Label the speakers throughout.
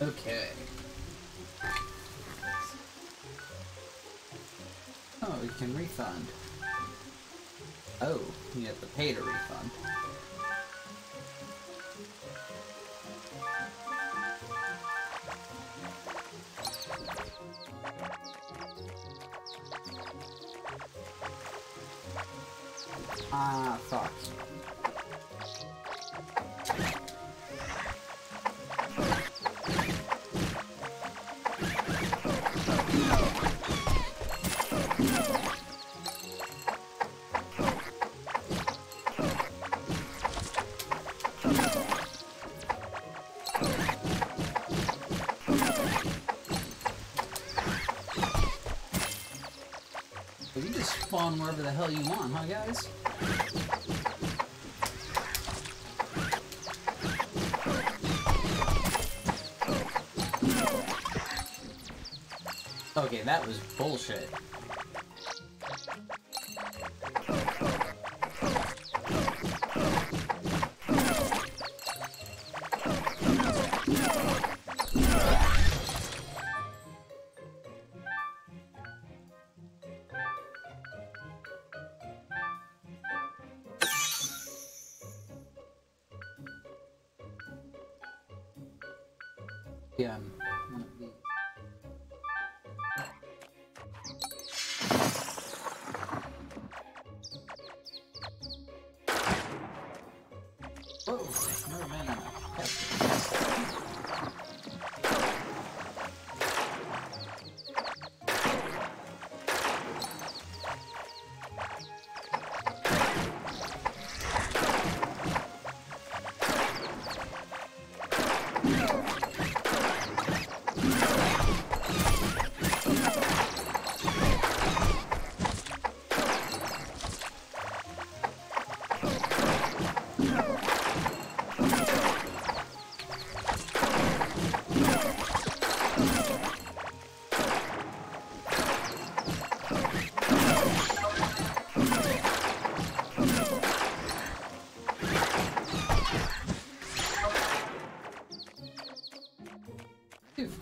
Speaker 1: Okay. Oh, we can refund. Oh, you have to pay to refund. Ah, fuck. Spawn wherever the hell you want, huh, guys? Okay, that was bullshit. Yeah,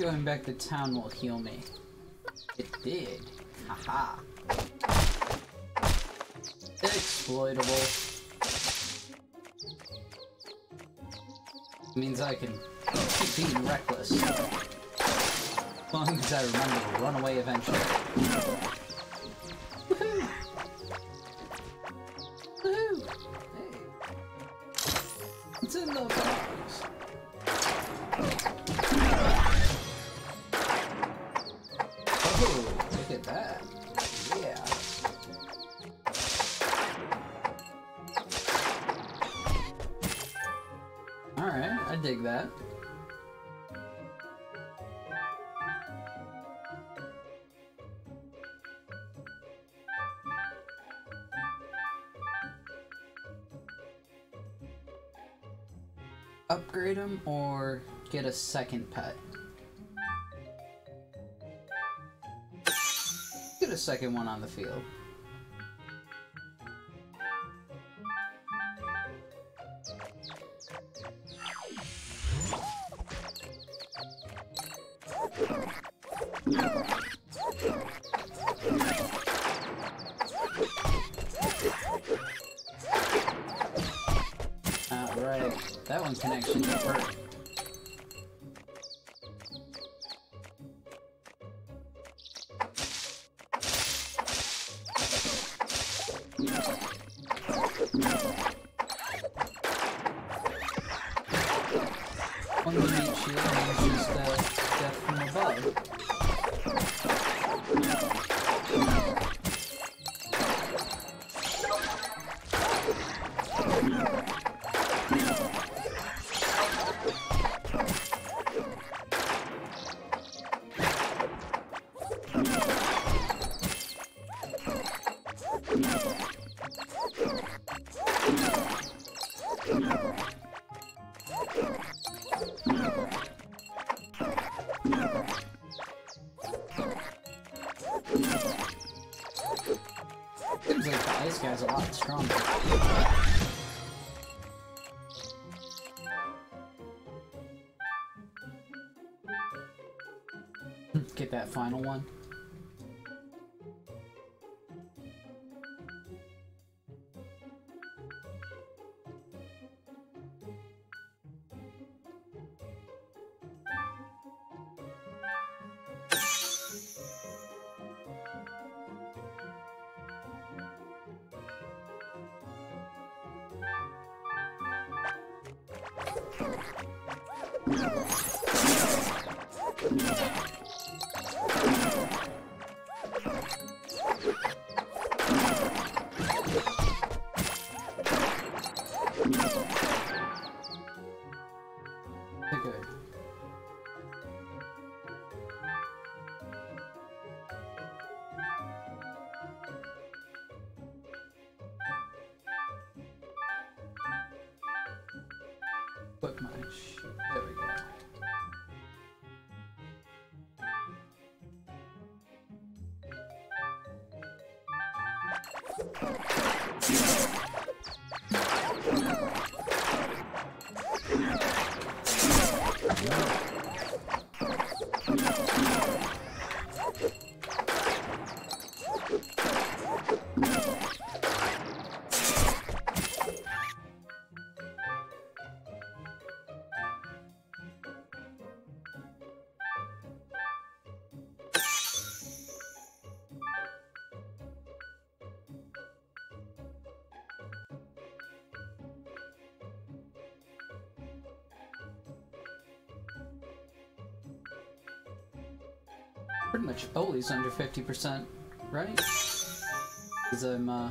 Speaker 1: going back to town will heal me. It did. Haha. Exploitable. Means I can keep being reckless. As long as I remember to run away eventually. I dig that. Upgrade him or get a second pet? Get a second one on the field. That one can actually hurt. One minute shield just uh, death from above. lot stronger. Get that final one. Yeah. Let's go. Pretty much always under 50%, right? Because I'm, uh...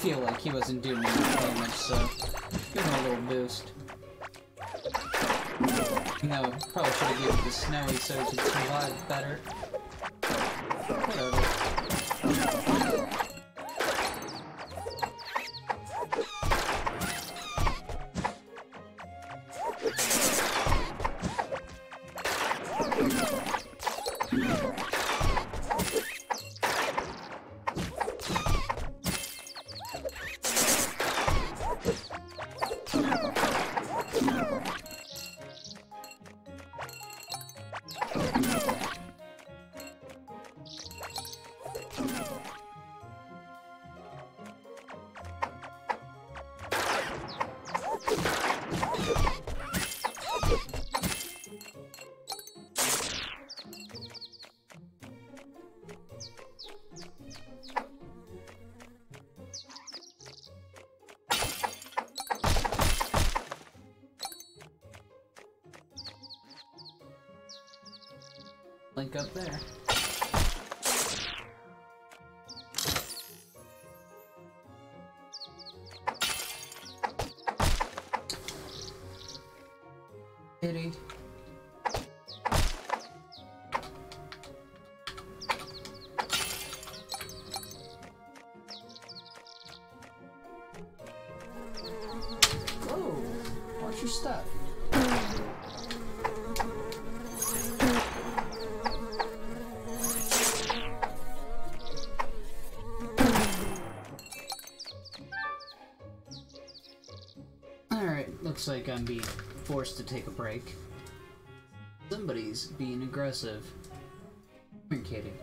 Speaker 1: feel like he wasn't doing enough damage, so give him a little boost. No, probably should have given to Snowy so he could survive better. Link up there. Like I'm being forced to take a break. Somebody's being aggressive. Kidding.